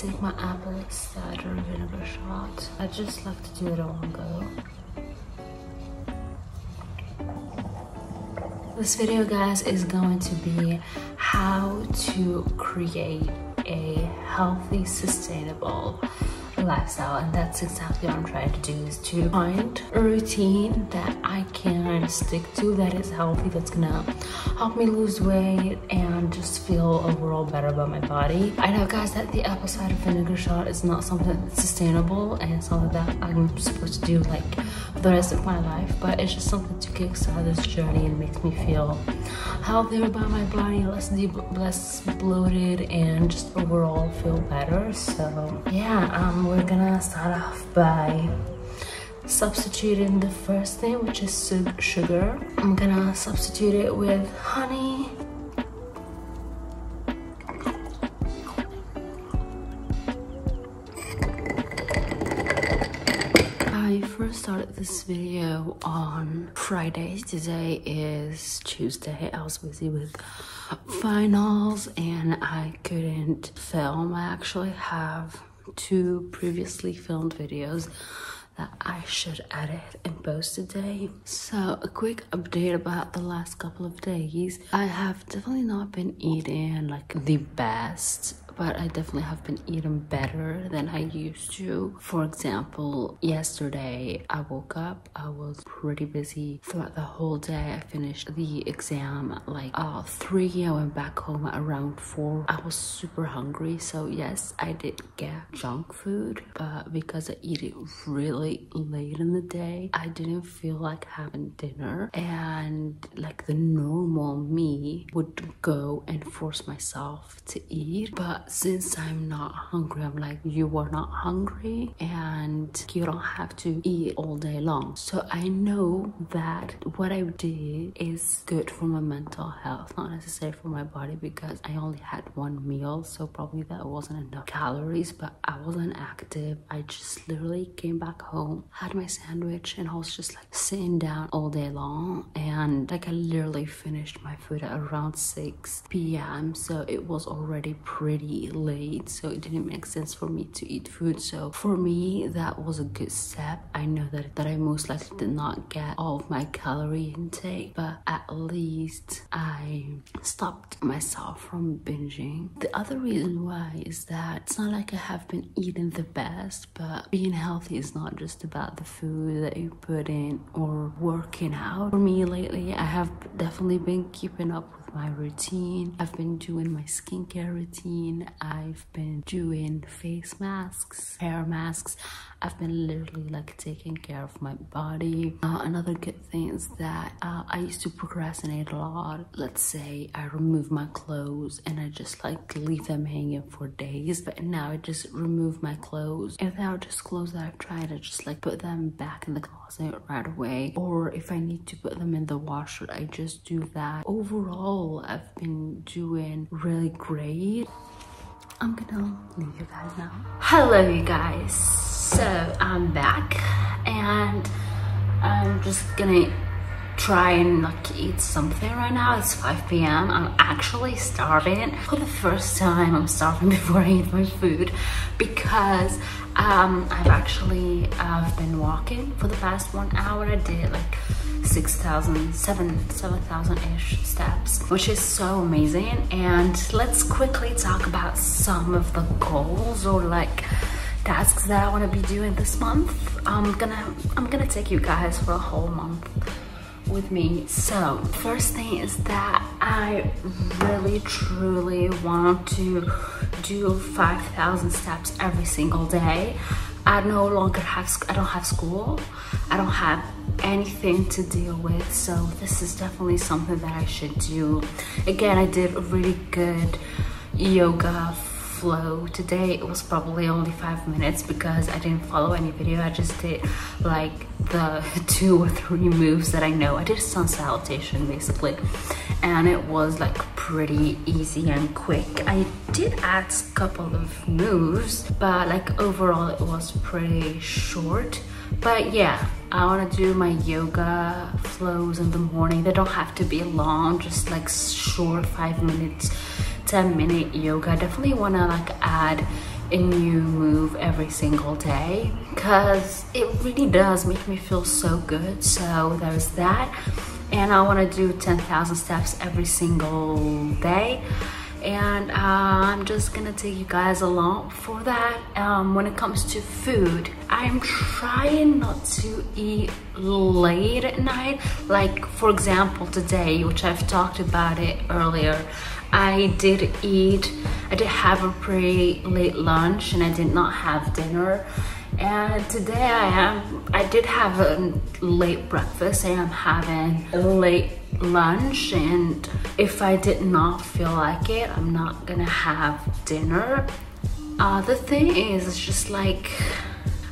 take my apple cider vinegar shot. I just love to do it all one go. This video guys is going to be how to create a healthy, sustainable lifestyle and that's exactly what I'm trying to do is to find a routine that I can stick to that is healthy that's gonna help me lose weight and just feel overall better about my body. I know guys that the apple cider vinegar shot is not something that's sustainable and something that I'm supposed to do like the rest of my life but it's just something to kickstart this journey and makes me feel healthier about my body, less, less bloated and just overall feel better. So yeah, um, we're gonna start off by substituting the first thing which is sugar i'm gonna substitute it with honey I first started this video on Friday. Today is Tuesday. I was busy with finals and I couldn't film. I actually have two previously filmed videos that I should edit and post today. So a quick update about the last couple of days. I have definitely not been eating like the best but I definitely have been eating better than I used to. For example, yesterday I woke up, I was pretty busy throughout the whole day. I finished the exam at like uh, 3, I went back home around 4. I was super hungry, so yes, I did get junk food, but because I eat it really late in the day, I didn't feel like having dinner and like the normal me would go and force myself to eat, but since I'm not hungry, I'm like, you are not hungry and you don't have to eat all day long. So I know that what I did is good for my mental health, not necessarily for my body because I only had one meal. So probably that wasn't enough calories, but I wasn't active. I just literally came back home, had my sandwich, and I was just like sitting down all day long. And like I literally finished my food at around 6 p.m. So it was already pretty late so it didn't make sense for me to eat food. So for me that was a good step. I know that that i most likely did not get all of my calorie intake but at least i stopped myself from binging. The other reason why is that it's not like i have been eating the best but being healthy is not just about the food that you put in or working out. For me lately i have definitely been keeping up my routine. I've been doing my skincare routine. I've been doing face masks, hair masks. I've been literally like taking care of my body. Uh, another good thing is that uh, I used to procrastinate a lot. Let's say I remove my clothes and I just like leave them hanging for days. But now I just remove my clothes. If they are just clothes that I've tried, I just like put them back in the closet right away. Or if I need to put them in the washer, I just do that. Overall, I've been doing really great. I'm gonna leave you guys now. Hello, you guys so I'm back and I'm just gonna try and like eat something right now. It's 5 p.m. I'm actually starving. For the first time, I'm starving before I eat my food because um, I've actually I've been walking for the past one hour. I did like 6,000, 7, 7,000-ish steps, which is so amazing. And let's quickly talk about some of the goals or like tasks that I want to be doing this month. I'm gonna I'm gonna take you guys for a whole month with me. So first thing is that I really truly want to do 5,000 steps every single day. I no longer have I don't have school. I don't have anything to deal with. So this is definitely something that I should do. Again, I did a really good yoga flow. Today it was probably only five minutes because I didn't follow any video. I just did like the two or three moves that I know. I did sun salutation basically and it was like pretty easy and quick. I did add a couple of moves but like overall it was pretty short. But yeah, I want to do my yoga flows in the morning. They don't have to be long, just like short five minutes 10 minute yoga. Definitely want to like add a new move every single day because it really does make me feel so good. So there's that. And I want to do 10,000 steps every single day and uh, I'm just gonna take you guys along for that. Um, when it comes to food, I'm trying not to eat late at night. Like for example today, which I've talked about it earlier, I did eat, I did have a pretty late lunch and I did not have dinner. And today I am, I did have a late breakfast and I'm having a late lunch and if I did not feel like it, I'm not gonna have dinner. Uh, the thing is, it's just like,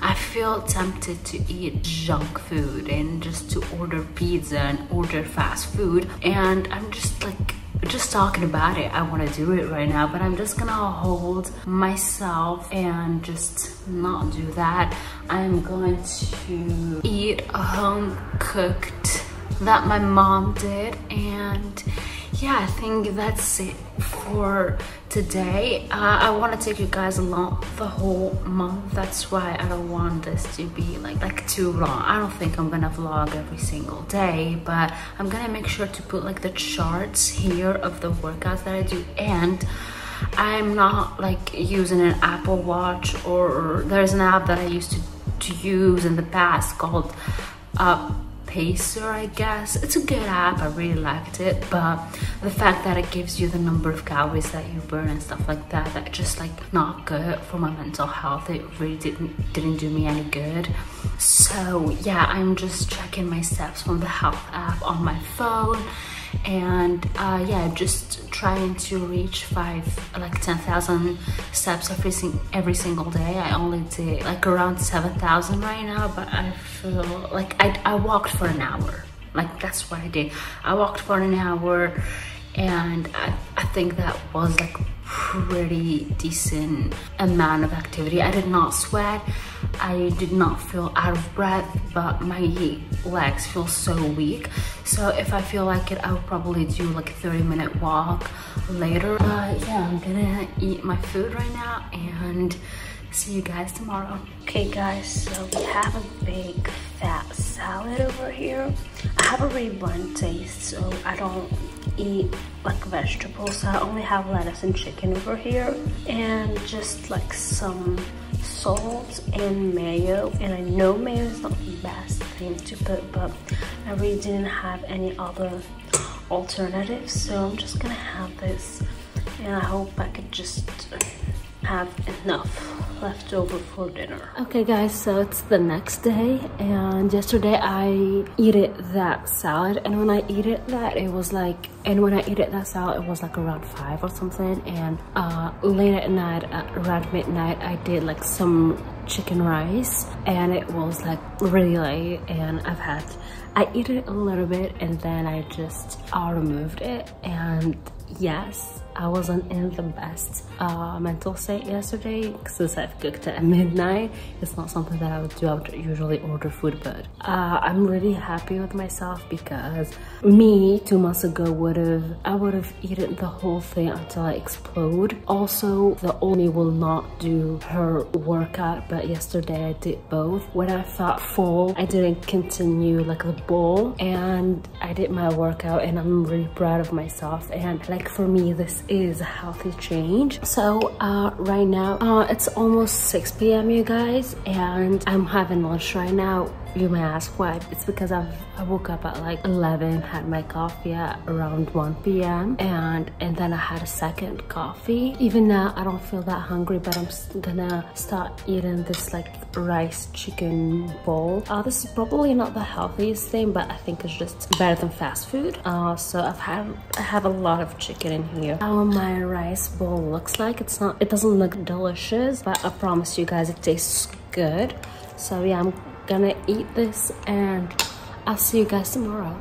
I feel tempted to eat junk food and just to order pizza and order fast food. And I'm just like, just talking about it, I want to do it right now, but I'm just gonna hold myself and just not do that. I'm going to eat a home cooked that my mom did and yeah i think that's it for today. Uh, i want to take you guys along the whole month that's why i don't want this to be like like too long. I don't think i'm gonna vlog every single day but i'm gonna make sure to put like the charts here of the workouts that i do and i'm not like using an apple watch or there's an app that i used to to use in the past called uh Pacer, I guess. It's a good app, I really liked it, but the fact that it gives you the number of calories that you burn and stuff like that, that just like not good for my mental health. It really didn't didn't do me any good. So yeah, I'm just checking my steps from the health app on my phone and uh, yeah just trying to reach five like 10,000 steps every, sing every single day. I only did like around 7,000 right now but I feel like I, I walked for an hour. Like that's what I did. I walked for an hour and I, I think that was like pretty decent amount of activity. I did not sweat, I did not feel out of breath, but my legs feel so weak. So if I feel like it, I'll probably do like a 30 minute walk later. Uh, yeah, I'm gonna eat my food right now and see you guys tomorrow. Okay guys, so we have a big fat salad over here. I have a really blunt taste, so I don't eat like vegetables. I only have lettuce and chicken over here and just like some salt and mayo. And I know mayo is not the best thing to put, but I really didn't have any other alternatives. So I'm just gonna have this and I hope I could just have enough left over for dinner. Okay guys, so it's the next day and yesterday I eat it that salad and when I eat it that it was like and when I eat it that salad it was like around five or something and uh, late at night uh, around midnight I did like some chicken rice and it was like really late and I've had I eat it a little bit and then I just uh, removed it and yes I wasn't in the best uh, mental state yesterday since I've cooked at midnight. It's not something that I would do. I would usually order food, but uh, I'm really happy with myself because me two months ago would have, I would have eaten the whole thing until I explode. Also, the only will not do her workout, but yesterday I did both. When I felt full, I didn't continue like the bowl and I did my workout and I'm really proud of myself. And like for me, this is a healthy change. So uh, right now, uh, it's almost 6 p.m. you guys, and I'm having lunch right now you may ask why. It's because I've, I woke up at like 11, had my coffee at around 1 p.m. and and then I had a second coffee. Even now, I don't feel that hungry, but I'm gonna start eating this like rice chicken bowl. Uh, this is probably not the healthiest thing, but I think it's just better than fast food. Uh, so I've had, I have a lot of chicken in here. How my rice bowl looks like, it's not, it doesn't look delicious, but I promise you guys it tastes good. So yeah, I'm gonna eat this and I'll see you guys tomorrow.